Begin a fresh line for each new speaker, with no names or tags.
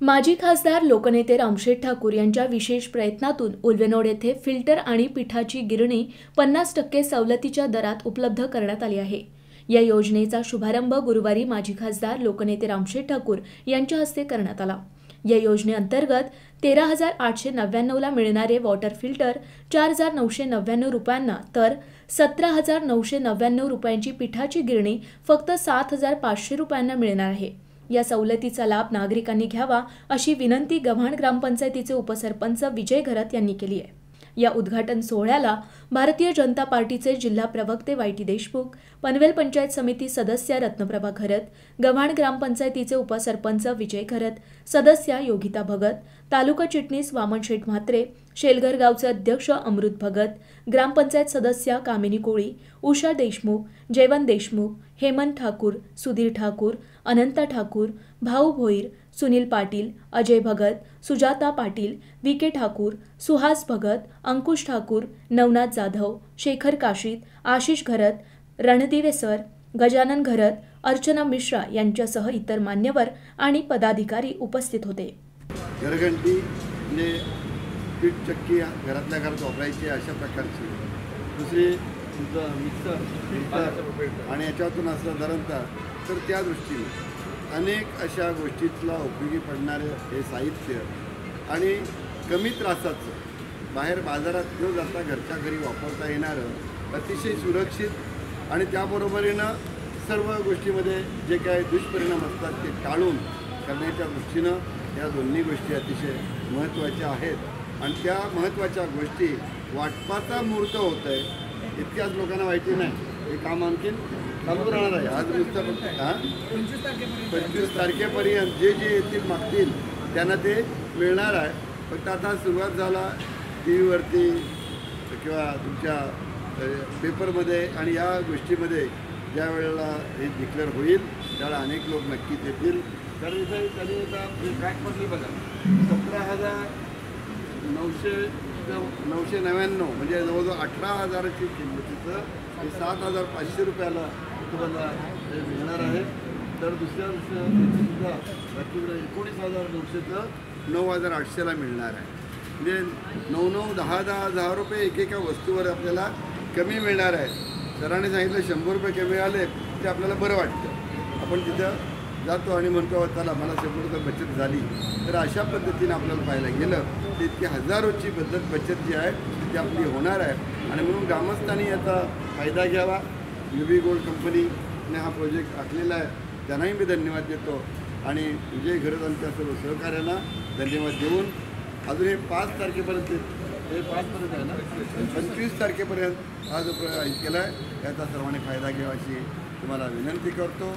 माजी खासदार लोकनेते रामशेठ ठाकूर यांच्या विशेष प्रयत्नातून उल्वेनोड येथे फिल्टर आणि पिठाची गिरणी पन्नास टक्के सवलतीच्या दरात उपलब्ध करण्यात आली आहे. या योजनेचा शुभारंभ गुरुवारी माजी खासदार लोकनेते रामशेठ ठाकूर यांच्या हस्ते करण्यात आला. या योजनेअंतर्गत तेरा हजार आठशे नव्याण्णवला मिळणारे वॉटर फिल्टर चार हजार नऊशे नव्याण्णव रुपयांना तर सतरा हजार नऊशे नव्याण्णव रुपयांची पिठाची गिरणी फक्त सात हजार पाचशे रुपयांना मिळणार आहे. या सवलतीचा लाभ नागरिकांनी घ्यावा अशी विनंती गव्हाण ग्रामपंचायतीचे उपसरपंच विजय घरत यांनी केली आहे. या उद्घाटन सोहळ्याला भारतीय जनता पार्टीचे जिल्हा प्रवक्ते वाय टी देशमुख पनवेल पंचायत समिती सदस्य रत्नप्रभा घरत गव्हाण ग्रामपंचायतीचे उपसरपंच विजय घरत सदस्या योगिता भगत तालुका चिटणीस वामन शेठ म्हात्रे शेलघर गावचे अध्यक्ष अमृत भगत ग्रामपंचायत सदस्या कामिनी कोळी Usha Deshmukh Jaywant Deshmukh Hemant Thakur Sudhir Thakur Anant Thakur Bhau Bhoir Sunil Patil Ajay Bhagat Sujata Patil V K Thakur Suhas Bhagat Ankush Thakur Navnath Jadhav Shekhar Kashit Ashish Gharat Randive sir Gajanan Gharat Archana Mishra यांच्यासह इतर मान्यवर आणि पदाधिकारी उपस्थित होते.
घरघंटी म्हणजे पीठ चक्की घरातल्या घरात वापरायची अशा प्रकारची. दुसरी मिक्सर आणि याच्यातून असं दरंता तर त्या दृष्टीने अनेक अशा गोष्टीतला उपयोगी पडणारे हे साहित्य आणि कमी त्रासाचं बाहेर बाजारात न जाता घरच्या घरी वापरता येणारं अतिशय सुरक्षित आणि त्याबरोबरीनं सर्व गोष्टीमध्ये जे काही दुष्परिणाम असतात ते टाळून करण्याच्या दृष्टीनं या दोन्ही गोष्टी अतिशय महत्त्वाच्या आहेत. आणि त्या महत्त्वाच्या गोष्टी वाटपाचा मुहूर्त होत आहे इतक्याच लोकांना माहिती नाही. हे काम आणखीन चालू राहणार आहे. आज नुसतं पंचवीस तारखेपर्यंत. जे जे येतील मागतील त्यांना ते मिळणार आहे. फक्त आता सुरुवात झाला टी व्हीवरती किंवा तुमच्या पेपरमध्ये आणि या गोष्टीमध्ये ज्या वेळेला हे डिक्लेअर होईल त्यावेळेला अनेक लोक नक्कीच येतील. कारण इथं त्यांनी आता ट्रॅकमधली बघा. सतरा हजार नऊशे नऊशे नव्याण्णव म्हणजे जवळजवळ अठरा हजाराची किंमतीचं हे सात हजार पाचशे रुपयाला तुम्हाला हे मिळणार आहे. तर दुसऱ्या सुद्धा बाकीकडे एकोणीस हजार नऊशेचं नऊ हजार आठशेला मिळणार आहे. म्हणजे नऊ नऊ दहा दहा दहा रुपये एकेका वस्तूवर आपल्याला कमी मिळणार आहे. सरांनी सांगितलं शंभर रुपये कमी आले ते आपल्याला बरं वाटतं. आपण तिथं जातो आणि म्हणतो चला मला शंभर रुपये बचत झाली. तर अशा पद्धतीनं आपल्याला पाहायला गेलं तर इतकी हजारोची बचत बचत जी आहे ती आपली होणार आहे. आणि म्हणून ग्रामस्थांनी याचा फायदा घ्यावा. युबी गोल्ड कंपनीने हा प्रोजेक्ट आखलेला आहे. त्यांनाही मी धन्यवाद देतो. आणि विजय घरतांच्या सर्व सहकार्यांना धन्यवाद देऊन अजून हे पाच तारखेपर्यंत हे पाचपर्यंत आहे ना? पंचवीस तारखेपर्यंत हा जो प्र- केला आहे याचा सर्वांनी फायदा घ्यावा अशी तुम्हाला विनंती करतो.